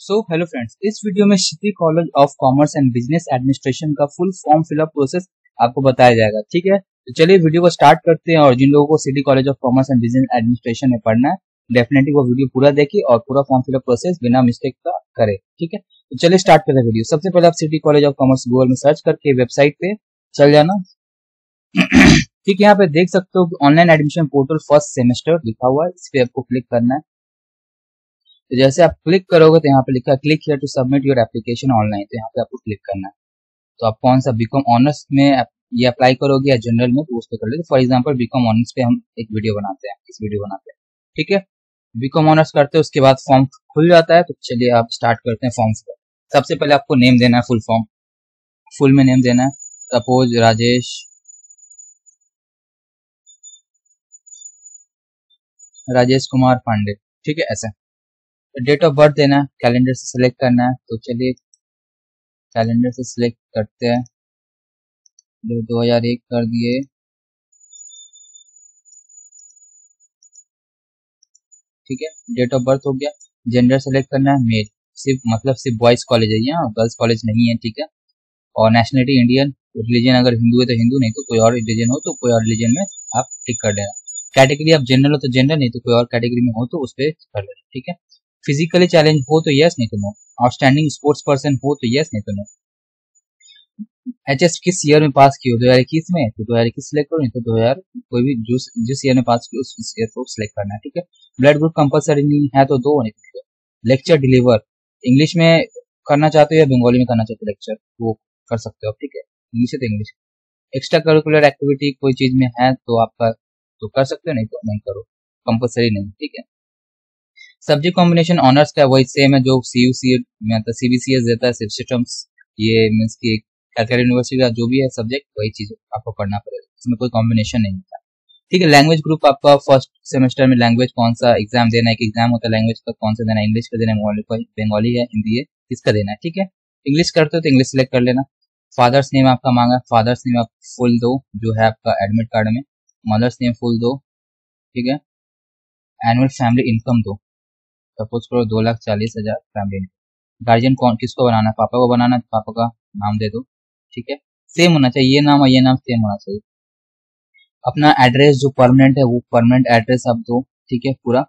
सो hello friends इस video में city college of commerce and business administration का full form fill up process आपको बताया जाएगा, ठीक है? तो चलिए वीडियो को स्टार्ट करते हैं और जिन लोगों को city college of commerce and business administration में पढ़ना है डेफिनेटली वो वीडियो पूरा देखिए और पूरा फॉर्म फिलअप प्रोसेस बिना मिस्टेक का करे, ठीक है? तो चलिए स्टार्ट करते हैं वीडियो सबसे पहले आप city college of commerce Google में सर्च करके वेबसाइट पे चल जाना। ठीक है, यहाँ पे देख सकते हो online admission portal first semester लिखा हुआ है, इस पे आपको क्लिक करना है। तो जैसे आप क्लिक करोगे तो यहाँ पे लिखा है click here to submit your application online तो यहाँ पे आपको क्लिक करना है। तो आप कौन सा बीकॉम ऑनर्स में ये अप्लाई करोगे या जनरल में पर कर लेते फॉर एग्ज़ाम्पल बीकॉम ऑनर्स पे हम एक वीडियो बनाते हैं, इस वीडियो बनाते हैं। ठीक है? बीकॉम ऑनर्स करते हैं, उसके बाद फॉर्म खुल जाता है तो चलिए आप स्टार्ट करते हैं फॉर्म सबसे पहले आपको नेम देना है फुल फॉर्म फुल में नेम देना है सपोज़ राजेश राजेश कुमार पांडे ठीक है? ऐसा। डेट ऑफ़ बर्थ देना है कैलेंडर से सिलेक्ट करना है तो चलिए कैलेंडर से सिलेक्ट करते हैं। दो हज़ार एक कर दिए। ठीक है डेट ऑफ़ बर्थ हो गया। जेंडर सेलेक्ट करना है मेल सिर्फ़ मतलब सिर्फ़ बॉयज़ कॉलेज है यहाँ गर्ल्स कॉलेज नहीं है, ठीक है? और नेशनलिटी इंडियन रिलीजन अगर हिंदू है तो हिंदू, नहीं तो कोई और रिलीजन हो तो कोई और रिलीजन में आप टिक कर देना। कैटेगरी आप जनरल हो तो जनरल नहीं तो कोई और कैटेगरी में हो तो उस पर कर लेना ठीक है? फिजिकली चैलेंज हो तो यस नहीं तो नो आउटस्टैंडिंग स्पोर्ट्स पर्सन हो तो यस नहीं तो नो एच एस किस ईयर में पास की हो? दो हज़ार इक्कीस में? तो दो हज़ार इक्कीस सिलेक्ट करो, नहीं तो दो हज़ार कोई भी जो, जिस ईयर में पास किया उस ईयर को सिलेक्ट करना है, ठीक है? ब्लड ग्रुप कंपलसरी नहीं है तो दो नहीं तो लेक्चर डिलीवर इंग्लिश में करना चाहते हो या बंगाली में करना चाहते हो लेक्चर वो कर सकते हो ठीक है? इंग्लिश है तो इंग्लिश एक्स्ट्रा करिकुलर एक्टिविटी कोई चीज़ में है तो आपका तो कर सकते हो, नहीं तो नहीं करो. कंपलसरी नहीं, ठीक है? सब्जेक्ट कॉम्बिनेशन ऑनर्स का वही सेम है जो C U C C B C S देता है सिस्टम्स ये मीन्स की कैलकाटा यूनिवर्सिटी का जो भी है सब्जेक्ट वही चीज़ आपको पढ़ना पड़ेगा, इसमें कोई कॉम्बिनेशन नहीं होता। ठीक है लैंग्वेज ग्रुप आपका फ़र्स्ट सेमेस्टर में लैंग्वेज कौन सा एग्ज़ाम देना है एग्ज़ाम होता है लैंग्वेज का कौन सा देना है इंग्लिश का देना है बंगाली है हिंदी है, किसका देना है, ठीक है? इंग्लिश करते हो तो इंग्लिश सेलेक्ट कर लेना। फादर्स नेम आपका मांगा फादर्स नेम आप फुल दो, जो है आपका एडमिट कार्ड में। मदर्स नेम फुल दो, ठीक है? एनुअल फैमिली इनकम दो। सपोज़ करो दो लाख चालीस हज़ार फैमिली गार्जियन कौन, किसको बनाना है? पापा को बनाना है? पापा का नाम दे दो, ठीक है? सेम होना चाहिए। ये नाम और ये नाम सेम होना चाहिए। अपना एड्रेस जो परमानेंट है, वो परमानेंट एड्रेस आप दो, ठीक है? पूरा।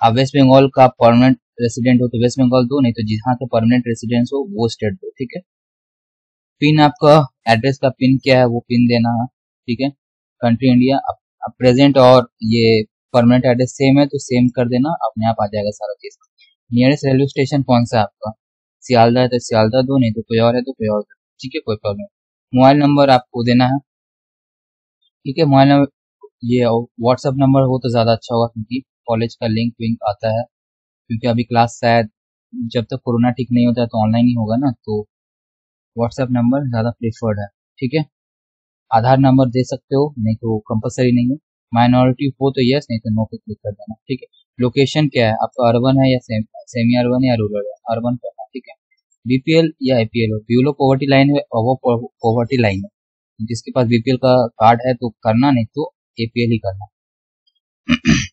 आप वेस्ट बंगाल का परमानेंट रेसिडेंट हो तो वेस्ट बंगाल दो, नहीं तो जहाँ का परमानेंट रेसिडेंस हो, वो स्टेट दो, ठीक है? पिन आपका एड्रेस का पिन क्या है, वो पिन देना है? ठीक है कंट्री इंडिया प्रेजेंट और ये परमानेंट एड्रेस सेम है तो सेम कर देना, अपने आप आ जाएगा सारा चीज़ नियरेस्ट रेलवे स्टेशन कौन सा है आपका? सियालदा है तो सियालदा दो, नहीं तो कोई और है तो कोई और दो। ठीक है, कोई प्रॉब्लम मोबाइल नंबर आपको देना है। ठीक है, मोबाइल नंबर, ये व्हाट्सअप नंबर हो तो ज़्यादा अच्छा होगा, क्योंकि कॉलेज का लिंक विंक आता है। क्योंकि अभी क्लास शायद, जब तक कोरोना ठीक नहीं होता है तो ऑनलाइन ही होगा ना तो व्हाट्सएप नंबर ज़्यादा प्रेफर्ड है। ठीक है? आधार नंबर दे सकते हो, नहीं तो कंपलसरी नहीं है। माइनॉरिटी हो तो यस नहीं तो नो पे क्लिक कर देना ठीक है? लोकेशन क्या है? आपका अर्बन है या सेम, सेमी अर्बन या रूरल है? अर्बन करना ठीक है? बीपीएल या एपीएल हो? बिलो पॉवर्टी लाइन है और वो पॉवर्टी लाइन है। जिसके पास बीपीएल का कार्ड है तो करना नहीं तो एपीएल ही करना।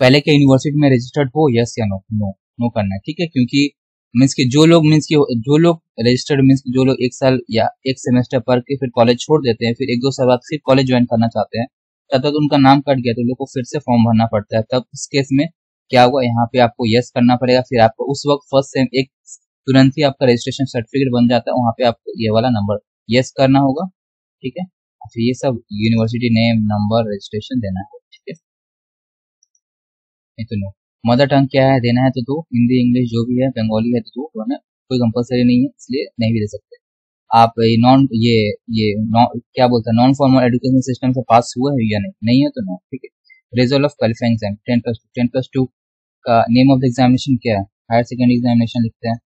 पहले के यूनिवर्सिटी में रजिस्टर्ड हो यस या नो नो नो करना है ठीक है? क्योंकि मीन्स की जो लोग मीन्स की जो लोग रजिस्टर्ड मीन्स जो लोग एक साल या एक सेमेस्टर पढ़ के फिर कॉलेज छोड़ देते हैं फिर एक दो साल बाद फिर कॉलेज ज्वाइन करना चाहते हैं तब तक उनका नाम कट गया तो लोग को फिर से फॉर्म भरना पड़ता है। तब इस केस में क्या हुआ यहाँ पे आपको यस करना पड़ेगा। फिर आपको उस वक्त फ़र्स्ट सेम एक तुरंत ही आपका रजिस्ट्रेशन सर्टिफिकेट बन जाता है। वहाँ पे आपको ये वाला नंबर यस करना होगा। ठीक है? फिर ये सब यूनिवर्सिटी नेम नंबर रजिस्ट्रेशन देना है। ठीक है? नहीं तो मदर टंग क्या है? देना है तो दो। हिंदी इंग्लिश जो भी है बंगाली है तो दो। वरना कोई कंपलसरी नहीं है, इसलिए नहीं भी दे सकते। आप नॉन ये ये क्या बोलते हैं नॉन फॉर्मल एजुकेशन सिस्टम से पास हुआ है या नहीं? नहीं है तो नो ठीक है। Result of qualifying exam ten plus two ten plus two का नेम ऑफ़ द एग्जामिनेशन क्या है? हायर सेकेंडरी एग्जामिनेशन लिखते हैं।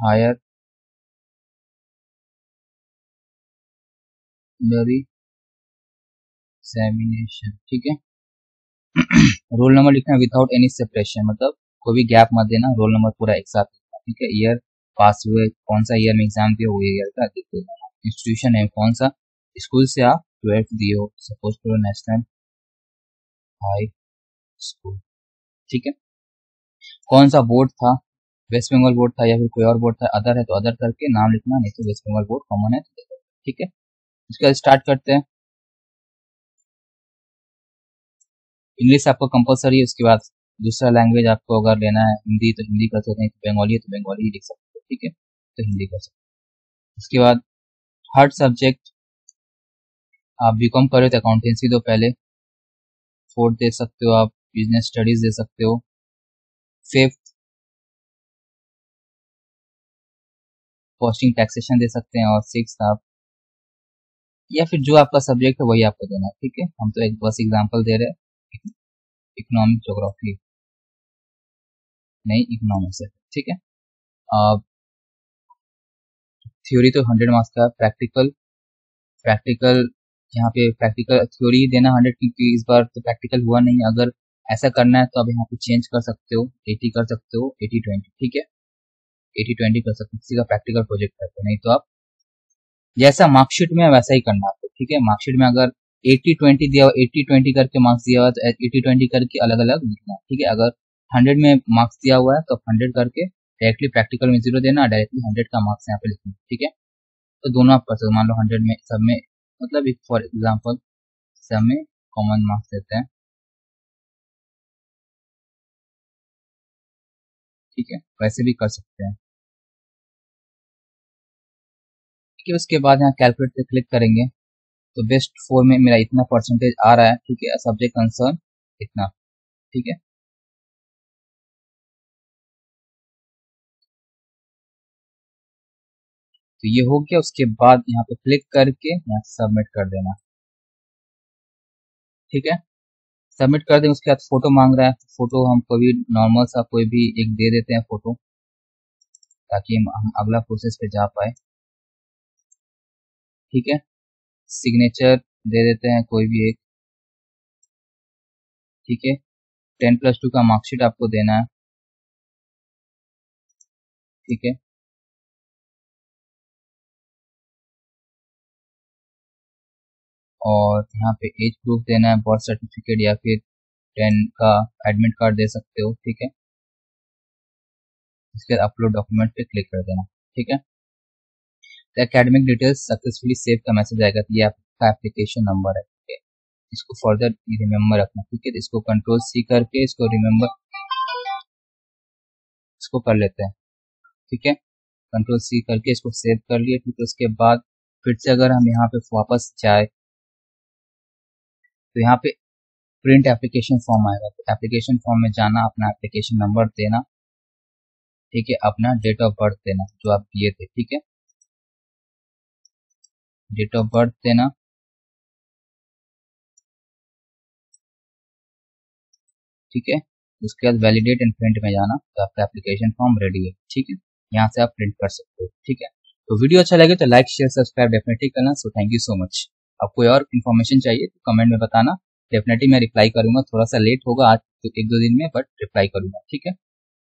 हायर एग्जामिनेशन ठीक है। रोल नंबर लिखना विदाउट एनी सेपरेशन मतलब कोई भी गैप मत देना रोल नंबर पूरा एक साथ। ठीक है? ईयर पास हुए, कौन सा ईयर में एग्ज़ाम दिया, वो ईयर का लिख देना इंस्टीट्यूशन है कौन सा? स्कूल से आप ट्वेल्थ दिए हो। सपोज़ करो नेशनल हाई स्कूल ठीक है? कौन सा बोर्ड था? वेस्ट बंगाल बोर्ड था या फिर कोई और बोर्ड था? अदर है तो अदर करके नाम लिखना, नहीं तो वेस्ट बंगाल बोर्ड कॉमन है तो ठीक है? बाद स्टार्ट करते हैं। इंग्लिश आपको कंपलसरी है, उसके बाद दूसरा लैंग्वेज आपको अगर लेना है, हिंदी तो हिंदी कर सकते हैं तो बंगाली है तो बंगाली ही लिख सकते हैं, ठीक है? तो हिंदी कर सकते हैं। उसके बाद थर्ड सब्जेक्ट आप बी कॉम करें तो अकाउंटेंसी दो पहले। फोर्थ दे सकते हो आप बिज़नेस स्टडीज़ दे सकते हो। फिफ्थ कॉस्टिंग टैक्सेशन दे सकते हैं और सिक्स आप, या फिर जो आपका सब्जेक्ट है वही आपको देना है, ठीक है? हम तो एक बस एग्जांपल दे रहे हैं इकोनॉमिक जोग्राफी नहीं इकोनॉमिक्स है ठीक है? थ्योरी तो हंड्रेड मार्क्स का प्रैक्टिकल प्रैक्टिकल यहाँ पे प्रैक्टिकल थ्योरी देना हंड्रेड क्योंकि इस बार तो प्रैक्टिकल हुआ नहीं। अगर ऐसा करना है तो आप यहाँ पे चेंज कर सकते हो एटी कर सकते हो एटी ट्वेंटी ठीक है? एटी ट्वेंटी कर सकते हो, किसी का प्रैक्टिकल प्रोजेक्ट करते नहीं तो आप जैसा मार्कशीट में वैसा ही करना आपको, ठीक है? मार्कशीट में अगर एटी ट्वेंटी दिया हुआ एट्टी ट्वेंटी करके मार्क्स दिया हुआ तो एटी ट्वेंटी करके अलग अलग लिखना, ठीक है? अगर हंड्रेड में मार्क्स दिया हुआ है तो हंड्रेड करके डायरेक्टली प्रैक्टिकल में ज़ीरो देना डायरेक्टली हंड्रेड का मार्क्स यहाँ पे लिखना, ठीक है? तो दोनों आप कर सकते मान लो हंड्रेड में, सब में मतलब फॉर एग्ज़ाम्पल सब में कॉमन मार्क्स देते हैं। ठीक है, वैसे भी कर सकते हैं। ठीक है, उसके बाद यहाँ कैलकुलेट पे क्लिक करेंगे तो बेस्ट फोर में मेरा इतना परसेंटेज आ रहा है, ठीक है सब्जेक्ट कंसर्न इतना, ठीक है? तो ये हो गया, उसके बाद यहाँ पे क्लिक करके यहाँ सबमिट कर देना। ठीक है? सबमिट कर दें, उसके बाद फ़ोटो मांग रहा है फ़ोटो हम कोई नॉर्मल सा कोई भी एक दे देते हैं फ़ोटो ताकि हम अगला प्रोसेस पे जा पाए। ठीक है? सिग्नेचर दे देते हैं कोई भी एक। ठीक है? टेन प्लस टू का मार्कशीट आपको देना है। ठीक है? और यहाँ पे एज प्रूफ देना है बर्थ सर्टिफिकेट या फिर टेन का एडमिट कार्ड दे सकते हो, ठीक है? इसके बाद अपलोड डॉक्यूमेंट पे क्लिक कर देना, ठीक है? तो एकेडमिक डिटेल्स सक्सेसफुली सेव का मैसेज आएगा तो ये आपका एप्लीकेशन नंबर है, ठीक है? इसको फर्दर रिमेम्बर रखना, ठीक है? इसको कंट्रोल सी करके इसको रिमेम्बर इसको कर लेते हैं, ठीक है? कंट्रोल सी करके इसको सेव कर लिए ठीक है? उसके बाद फिर से अगर हम यहाँ पे वापस जाए तो यहाँ पे प्रिंट एप्लीकेशन फॉर्म आएगा। तो एप्लीकेशन फॉर्म में जाना, अपना एप्लीकेशन नंबर देना, ठीक है, अपना डेट ऑफ़ बर्थ देना, जो आप दिए थे, ठीक है? डेट ऑफ़ बर्थ देना। ठीक है? उसके बाद वैलिडेट एंड प्रिंट में जाना तो आपका एप्लीकेशन फॉर्म रेडी है, ठीक है? यहाँ से आप प्रिंट कर सकते हो, ठीक है? तो वीडियो अच्छा लगे तो लाइक शेयर सब्सक्राइब डेफिनेटली करना। So thank you so much अब कोई और इन्फॉर्मेशन चाहिए तो कमेंट में बताना। डेफिनेटली मैं रिप्लाई करूँगा। थोड़ा सा लेट होगा आज तो एक दो दिन में बट रिप्लाई करूँगा। ठीक है?